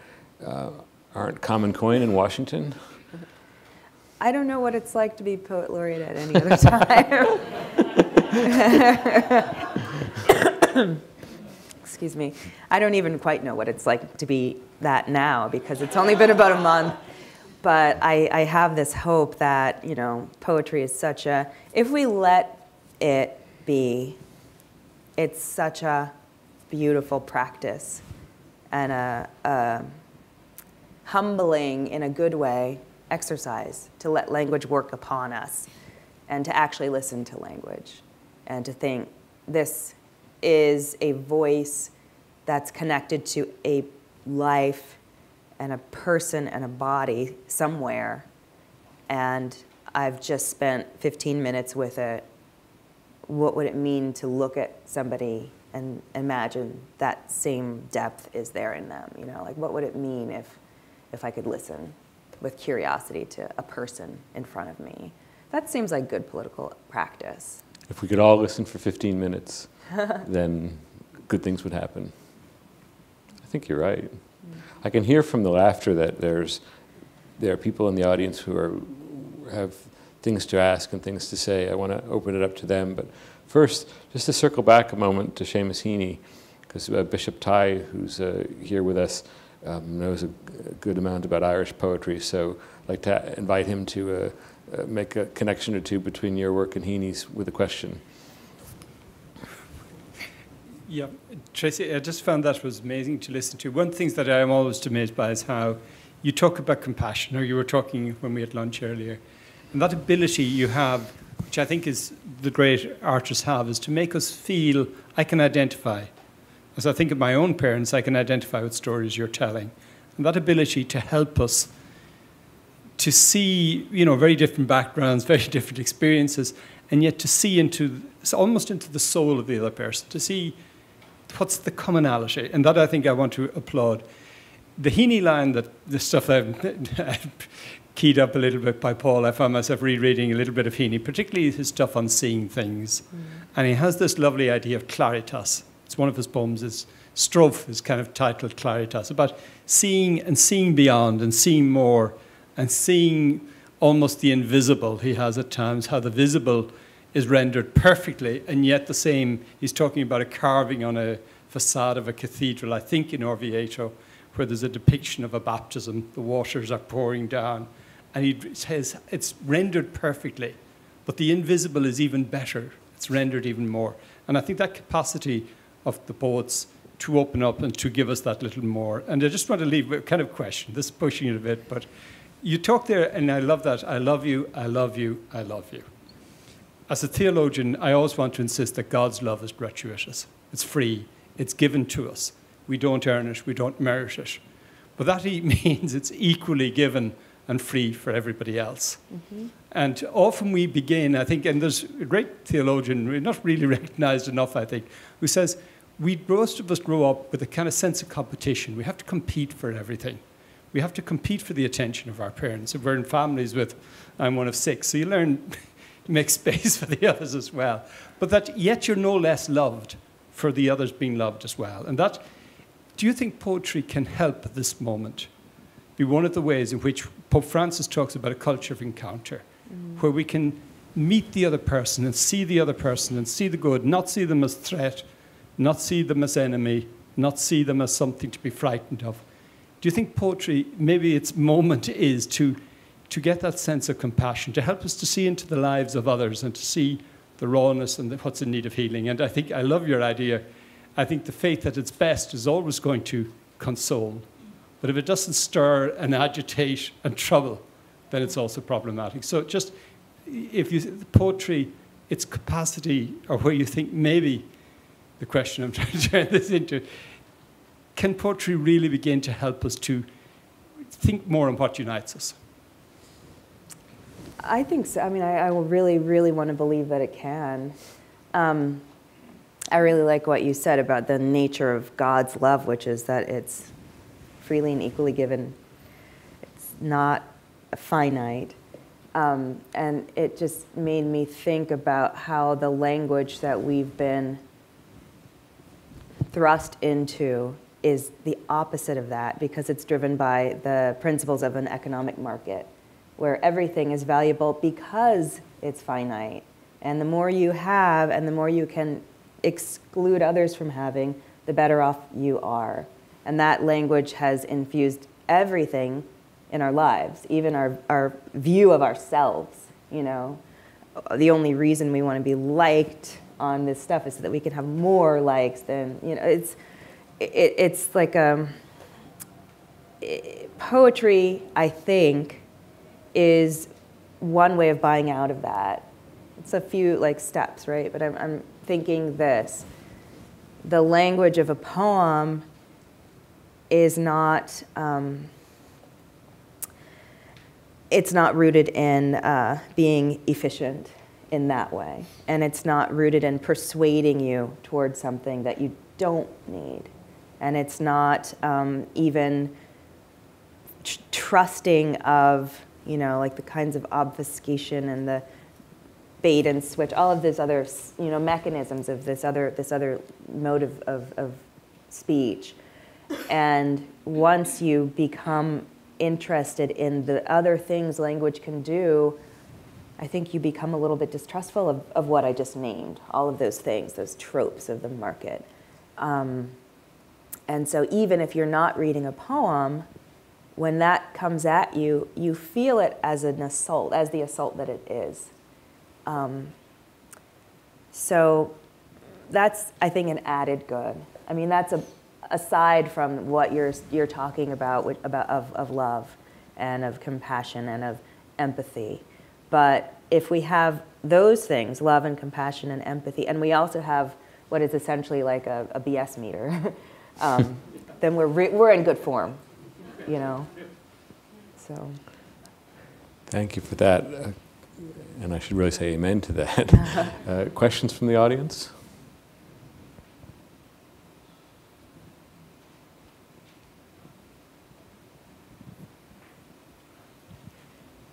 [SPEAKER 2] uh, aren't common coin in Washington?
[SPEAKER 3] I don't know what it's like to be poet laureate at any other [LAUGHS] time. [LAUGHS] Excuse me. I don't even quite know what it's like to be that now because it's only been about a month. But I, I have this hope that, you know, poetry is such a, if we let it be, it's such a beautiful practice and a, a humbling in a good way exercise to let language work upon us and to actually listen to language and to think this is a voice that's connected to a life and a person and a body somewhere and I've just spent 15 minutes with it. What would it mean to look at somebody and imagine that same depth is there in them? You know, like what would it mean if if I could listen with curiosity to a person in front of me. That seems like good political practice.
[SPEAKER 2] If we could all listen for 15 minutes, [LAUGHS] then good things would happen. I think you're right. I can hear from the laughter that there's there are people in the audience who are have things to ask and things to say. I want to open it up to them, but first, just to circle back a moment to Seamus Heaney, because uh, Bishop Tighe, who's uh, here with us, um, knows a, a, good amount about Irish poetry. So I'd like to invite him to uh, uh, make a connection or two between your work and Heaney's with a question.
[SPEAKER 4] Yeah, Tracy, I just found that was amazing to listen to. One of the things that I'm always amazed by is how you talk about compassion, or you were talking when we had lunch earlier, and that ability you have, which I think is the great artists have, is to make us feel I can identify. As I think of my own parents, I can identify with stories you're telling. And that ability to help us to see, you know, very different backgrounds, [LAUGHS] very different experiences, and yet to see into almost into the soul of the other person, to see what's the commonality. And that I think I want to applaud. The Heaney line that the stuff I've [LAUGHS] keyed up a little bit by Paul, I found myself rereading a little bit of Heaney, particularly his stuff on seeing things. Mm. And he has this lovely idea of claritas. It's one of his poems, is Strophe is kind of titled Claritas, about seeing and seeing beyond and seeing more and seeing almost the invisible he has at times, how the visible is rendered perfectly, and yet the same, he's talking about a carving on a facade of a cathedral, I think in Orvieto, where there's a depiction of a baptism, the waters are pouring down, and he says it's rendered perfectly, but the invisible is even better, it's rendered even more. And I think that capacity of the poets to open up and to give us that little more. And I just want to leave a kind of question, this is pushing it a bit, but you talk there, and I love that. I love you, I love you, I love you. As a theologian, I always want to insist that God's love is gratuitous. It's free, it's given to us. We don't earn it, we don't merit it. But that [LAUGHS] means it's equally given and free for everybody else. Mm-hmm. And often we begin, I think, and there's a great theologian, not really [LAUGHS] recognized enough, I think, who says, we most of us grow up with a kind of sense of competition. We have to compete for everything we have to compete for the attention of our parents. If we're in families with, I'm one of six, so you learn make space [LAUGHS] for the others as well. But that yet you're no less loved for the others being loved as well. And that, do you think poetry can help at this moment? Be one of the ways in which Pope Francis talks about a culture of encounter, mm. where we can meet the other person and see the other person and see the good, not see them as threat, not see them as enemy, not see them as something to be frightened of, do you think poetry, maybe its moment is to, to get that sense of compassion, to help us to see into the lives of others and to see the rawness and the, what's in need of healing? And I think I love your idea. I think the faith at its best is always going to console. But if it doesn't stir and agitate and trouble, then it's also problematic. So just if you the poetry, its capacity, or where you think maybe the question I'm [LAUGHS] trying to turn this into, can poetry really begin to help us to think more on what unites us?
[SPEAKER 3] I think so. I mean, I, I really, really want to believe that it can. Um, I really like what you said about the nature of God's love, which is that it's freely and equally given. It's not finite. Um, and it just made me think about how the language that we've been thrust into is the opposite of that because it's driven by the principles of an economic market where everything is valuable because it's finite. And the more you have and the more you can exclude others from having, the better off you are. And that language has infused everything in our lives, even our, our view of ourselves. You know, the only reason we want to be liked on this stuff is so that we can have more likes than, you know, it's it, it's like um, it, poetry, I think, is one way of buying out of that. It's a few like steps, right? But I'm, I'm thinking this. The language of a poem is not, um, it's not rooted in uh, being efficient in that way. And it's not rooted in persuading you towards something that you don't need and it's not um, even trusting of, you know, like the kinds of obfuscation and the bait and switch, all of these other, you know, mechanisms of this other, this other mode of, of, of speech. And once you become interested in the other things language can do, I think you become a little bit distrustful of, of what I just named, all of those things, those tropes of the market. Um, and so even if you're not reading a poem, when that comes at you, you feel it as an assault, as the assault that it is. Um, so that's, I think, an added good. I mean, that's a, aside from what you're, you're talking about, about of, of love and of compassion and of empathy. But if we have those things, love and compassion and empathy, and we also have what is essentially like a, a BS meter, [LAUGHS] um, then we're, re- we're in good form, you know? So.
[SPEAKER 2] Thank you for that. Uh, and I should really say amen to that. [LAUGHS] uh, questions from the audience?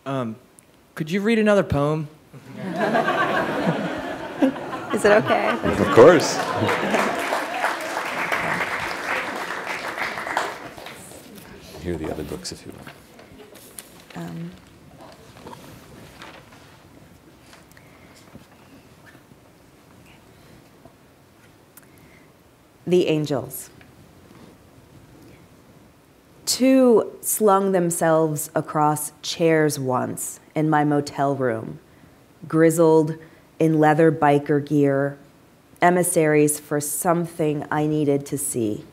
[SPEAKER 5] Um, could you read another poem? [LAUGHS]
[SPEAKER 3] Is it okay?
[SPEAKER 2] Of course. [LAUGHS] Here are the other books if you want. Um,
[SPEAKER 3] the angels. Two slung themselves across chairs once in my motel room, grizzled in leather biker gear, emissaries for something I needed to see.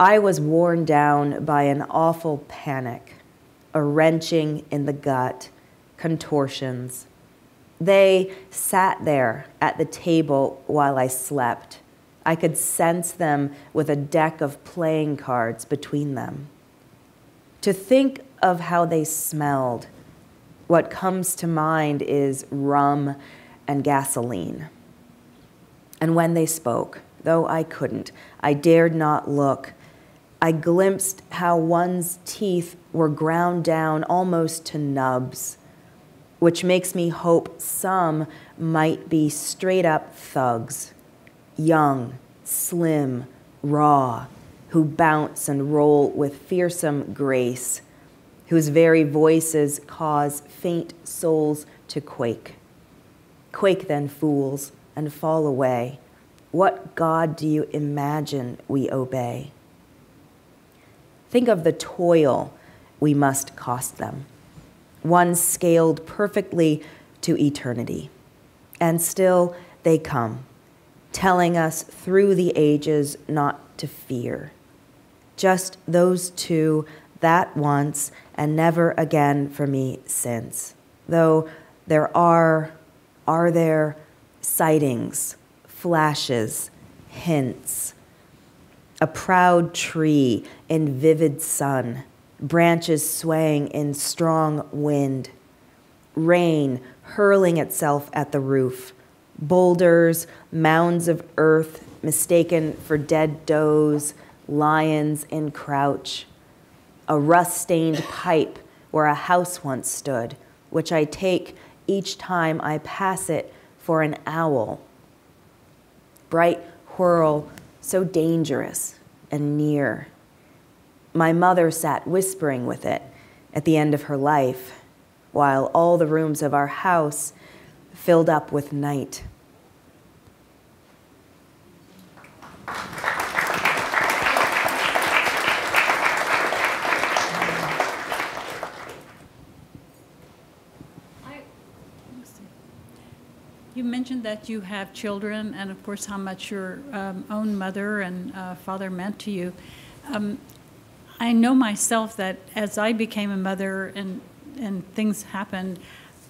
[SPEAKER 3] I was worn down by an awful panic, a wrenching in the gut, contortions. They sat there at the table while I slept I could sense them with a deck of playing cards between them. To think of how they smelled, what comes to mind is rum and gasoline. And when they spoke, though I couldn't, I dared not look, I glimpsed how one's teeth were ground down almost to nubs, which makes me hope some might be straight up thugs young, slim, raw, who bounce and roll with fearsome grace, whose very voices cause faint souls to quake. Quake then, fools, and fall away. What God do you imagine we obey? Think of the toil we must cost them, one scaled perfectly to eternity. And still they come telling us through the ages not to fear. Just those two, that once, and never again for me since. Though there are, are there sightings, flashes, hints. A proud tree in vivid sun, branches swaying in strong wind, rain hurling itself at the roof boulders, mounds of earth mistaken for dead does, lions in crouch, a rust stained pipe where a house once stood, which I take each time I pass it for an owl. Bright whirl, so dangerous and near. My mother sat whispering with it at the end of her life, while all the rooms of our house filled up with night.
[SPEAKER 6] You mentioned that you have children, and of course, how much your um, own mother and uh, father meant to you. Um, I know myself that as I became a mother and and things happened,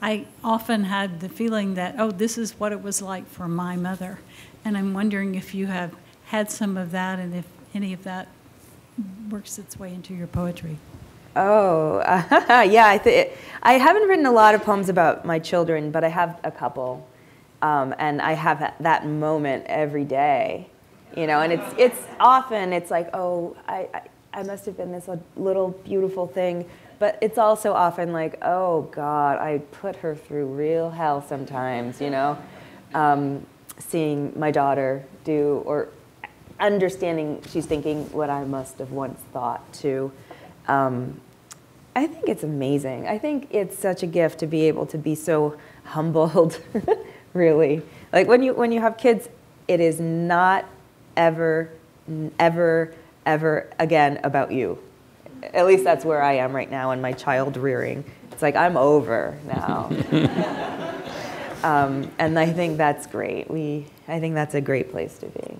[SPEAKER 6] I often had the feeling that oh, this is what it was like for my mother, and I'm wondering if you have had some of that, and if any of that works its way into your poetry.
[SPEAKER 3] Oh, uh, [LAUGHS] yeah. I, th- I haven't written a lot of poems about my children, but I have a couple. Um, and I have that moment every day, you know, and it's, it's often, it's like, oh, I, I, I must have been this little beautiful thing. But it's also often like, oh God, I put her through real hell sometimes, you know? Um, seeing my daughter do, or understanding she's thinking what I must have once thought too. Um, I think it's amazing. I think it's such a gift to be able to be so [LAUGHS] humbled, really. Like when you when you have kids, it is not ever, ever, ever again about you. At least that's where I am right now in my child rearing. It's like I'm over now. [LAUGHS] um, and I think that's great. We, I think that's a great place to be.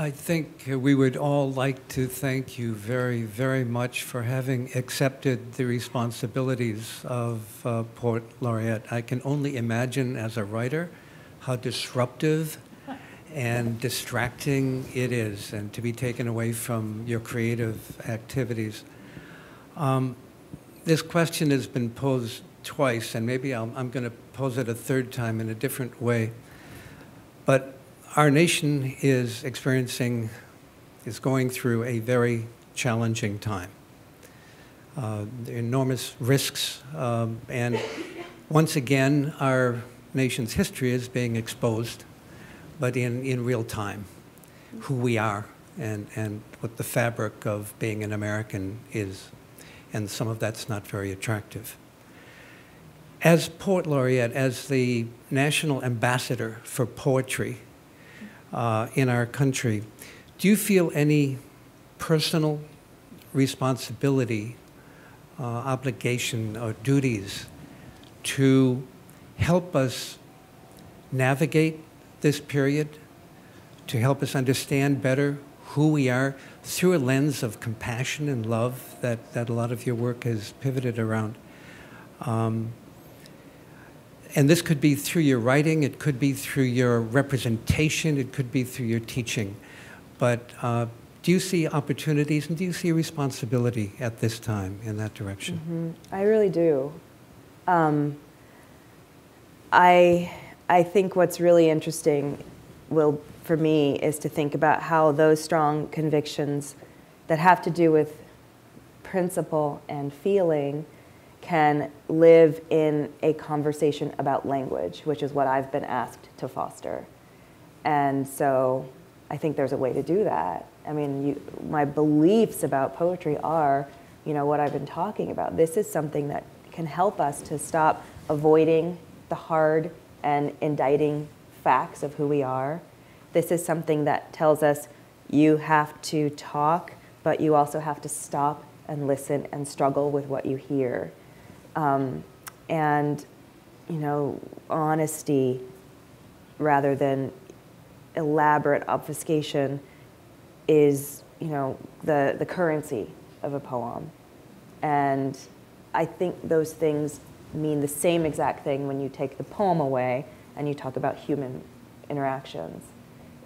[SPEAKER 7] I think we would all like to thank you very, very much for having accepted the responsibilities of uh, Poet Laureate. I can only imagine as a writer how disruptive and distracting it is, and to be taken away from your creative activities. Um, this question has been posed twice, and maybe i am going to pose it a third time in a different way. But our nation is experiencing, is going through a very challenging time. Uh, enormous risks, um, and once again, our nation's history is being exposed, but in, in real time, who we are and, and what the fabric of being an American is. And some of that's not very attractive. As Poet Laureate, as the national ambassador for poetry uh, in our country, do you feel any personal responsibility, uh, obligation, or duties to help us navigate this period, to help us understand better who we are through a lens of compassion and love that, that a lot of your work has pivoted around. Um, and this could be through your writing, it could be through your representation, it could be through your teaching. But uh, do you see opportunities and do you see responsibility at this time in that direction?
[SPEAKER 3] Mm-hmm. I really do. Um, I, I think what's really interesting will, for me is to think about how those strong convictions that have to do with principle and feeling can live in a conversation about language, which is what I've been asked to foster. And so I think there's a way to do that. I mean, you, my beliefs about poetry are, you know, what I've been talking about. This is something that can help us to stop avoiding the hard and indicting facts of who we are. This is something that tells us you have to talk, but you also have to stop and listen and struggle with what you hear. Um, and, you know, honesty rather than elaborate obfuscation is, you know, the, the currency of a poem. And I think those things mean the same exact thing when you take the poem away and you talk about human interactions.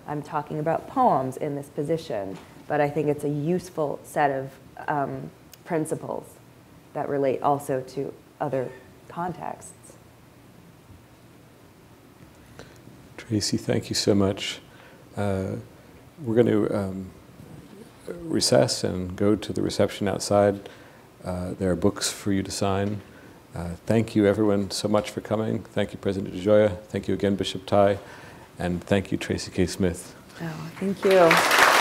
[SPEAKER 3] I'm talking about poems in this position, but I think it's a useful set of um, principles that relate also to other contexts.
[SPEAKER 2] Tracy, thank you so much. Uh, we're going to um, recess and go to the reception outside. Uh, there are books for you to sign. Uh, thank you, everyone, so much for coming. Thank you, President DeGioia. Thank you again, Bishop Tighe. And thank you, Tracy K. Smith.
[SPEAKER 3] Oh, thank you.